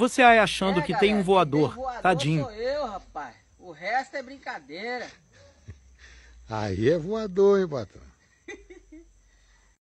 Você aí achando É, que galera, tem um voador. tem voador Tadinho. sou eu, rapaz. O resto é brincadeira. Aí é voador, hein, patrão?